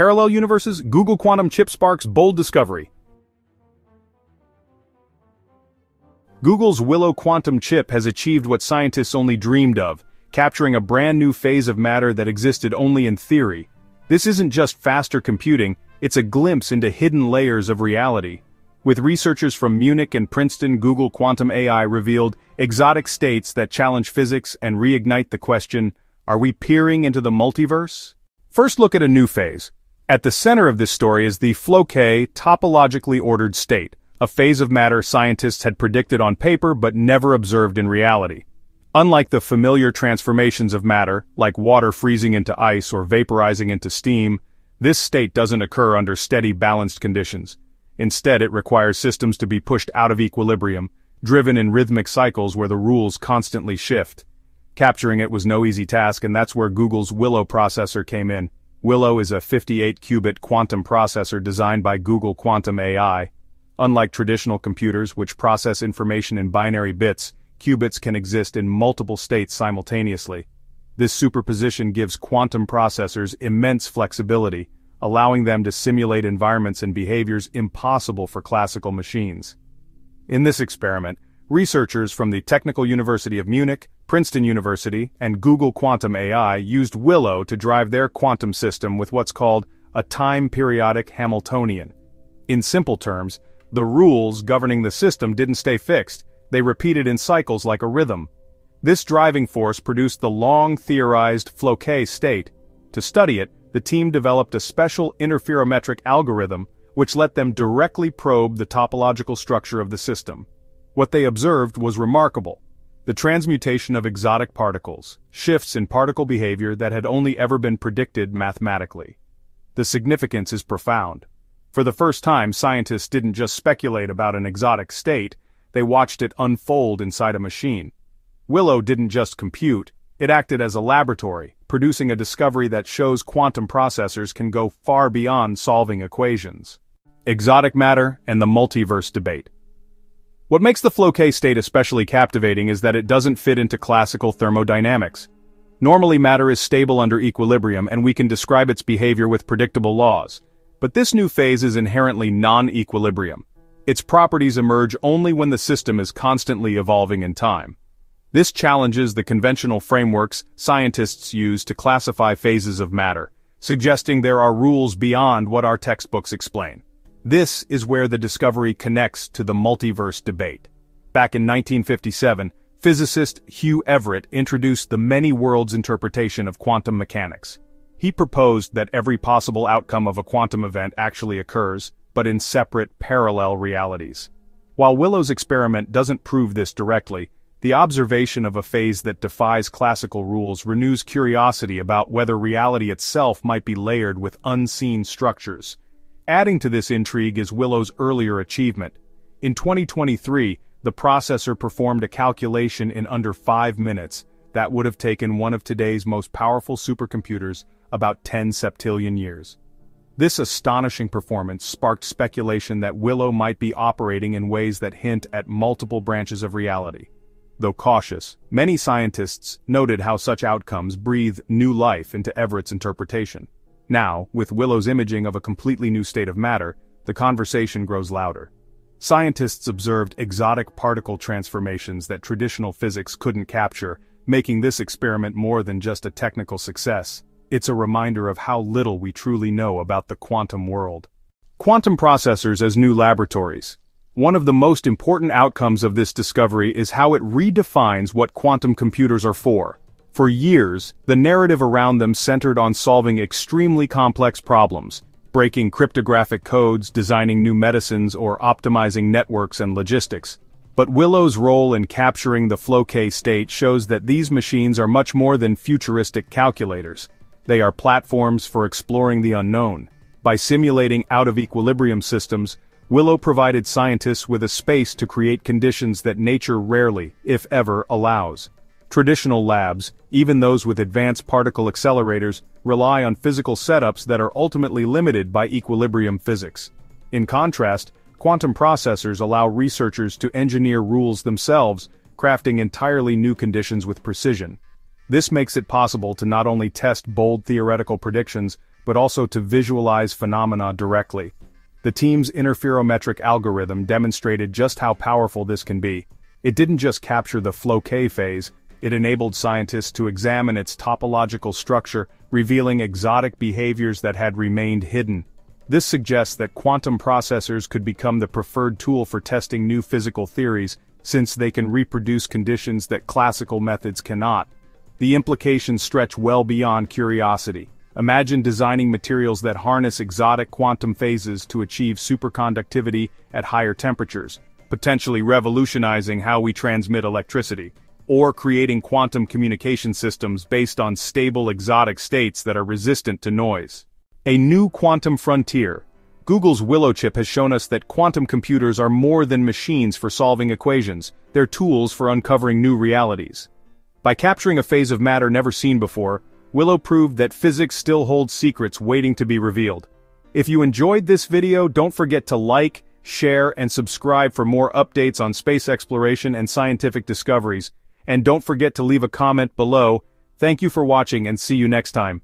Parallel universes, Google Quantum Chip sparks bold discovery. Google's Willow quantum chip has achieved what scientists only dreamed of, capturing a brand new phase of matter that existed only in theory. This isn't just faster computing, it's a glimpse into hidden layers of reality. With researchers from Munich and Princeton Google Quantum AI revealed exotic states that challenge physics and reignite the question, are we peering into the multiverse? First look at a new phase. At the center of this story is the Floquet topologically ordered state, a phase of matter scientists had predicted on paper but never observed in reality. Unlike the familiar transformations of matter, like water freezing into ice or vaporizing into steam, this state doesn't occur under steady balanced conditions. Instead it requires systems to be pushed out of equilibrium, driven in rhythmic cycles where the rules constantly shift. Capturing it was no easy task and that's where Google's Willow processor came in. Willow is a 58-qubit quantum processor designed by Google Quantum AI, Unlike traditional computers which process information in binary bits, qubits can exist in multiple states simultaneously. This superposition gives quantum processors immense flexibility, allowing them to simulate environments and behaviors impossible for classical machines. In this experiment, researchers from the Technical University of Munich, Princeton University, and Google Quantum AI used Willow to drive their quantum system with what's called a time-periodic Hamiltonian. In simple terms, the rules governing the system didn't stay fixed, they repeated in cycles like a rhythm. This driving force produced the long-theorized Floquet state. To study it, the team developed a special interferometric algorithm which let them directly probe the topological structure of the system. What they observed was remarkable. The transmutation of exotic particles, shifts in particle behavior that had only ever been predicted mathematically. The significance is profound. For the first time scientists didn't just speculate about an exotic state, they watched it unfold inside a machine. Willow didn't just compute, it acted as a laboratory, producing a discovery that shows quantum processors can go far beyond solving equations. Exotic matter and the multiverse debate. What makes the Floquet state especially captivating is that it doesn't fit into classical thermodynamics. Normally matter is stable under equilibrium and we can describe its behavior with predictable laws. But this new phase is inherently non-equilibrium. Its properties emerge only when the system is constantly evolving in time. This challenges the conventional frameworks scientists use to classify phases of matter, suggesting there are rules beyond what our textbooks explain. This is where the discovery connects to the multiverse debate. Back in 1957, physicist Hugh Everett introduced the many worlds interpretation of quantum mechanics. He proposed that every possible outcome of a quantum event actually occurs, but in separate, parallel realities. While Willow's experiment doesn't prove this directly, the observation of a phase that defies classical rules renews curiosity about whether reality itself might be layered with unseen structures. Adding to this intrigue is Willow's earlier achievement. In 2023, the processor performed a calculation in under 5 minutes that would have taken one of today's most powerful supercomputers about 10 septillion years. This astonishing performance sparked speculation that Willow might be operating in ways that hint at multiple branches of reality. Though cautious, many scientists noted how such outcomes breathe new life into Everett's interpretation. Now, with Willow's imaging of a completely new state of matter, the conversation grows louder. Scientists observed exotic particle transformations that traditional physics couldn't capture, making this experiment more than just a technical success. It's a reminder of how little we truly know about the quantum world. Quantum processors as new laboratories. One of the most important outcomes of this discovery is how it redefines what quantum computers are for. For years, the narrative around them centered on solving extremely complex problems, breaking cryptographic codes, designing new medicines, or optimizing networks and logistics. But Willow's role in capturing the Floquet state shows that these machines are much more than futuristic calculators. They are platforms for exploring the unknown. By simulating out-of-equilibrium systems, Willow provided scientists with a space to create conditions that nature rarely, if ever, allows. Traditional labs, even those with advanced particle accelerators, rely on physical setups that are ultimately limited by equilibrium physics. In contrast, quantum processors allow researchers to engineer rules themselves, crafting entirely new conditions with precision. This makes it possible to not only test bold theoretical predictions, but also to visualize phenomena directly. The team's interferometric algorithm demonstrated just how powerful this can be. It didn't just capture the floquet phase, it enabled scientists to examine its topological structure, revealing exotic behaviors that had remained hidden. This suggests that quantum processors could become the preferred tool for testing new physical theories, since they can reproduce conditions that classical methods cannot. The implications stretch well beyond curiosity. Imagine designing materials that harness exotic quantum phases to achieve superconductivity at higher temperatures, potentially revolutionizing how we transmit electricity, or creating quantum communication systems based on stable exotic states that are resistant to noise. A new quantum frontier. Google's Willow chip has shown us that quantum computers are more than machines for solving equations, they're tools for uncovering new realities. By capturing a phase of matter never seen before, Willow proved that physics still holds secrets waiting to be revealed. If you enjoyed this video don't forget to like, share and subscribe for more updates on space exploration and scientific discoveries, and don't forget to leave a comment below, thank you for watching and see you next time.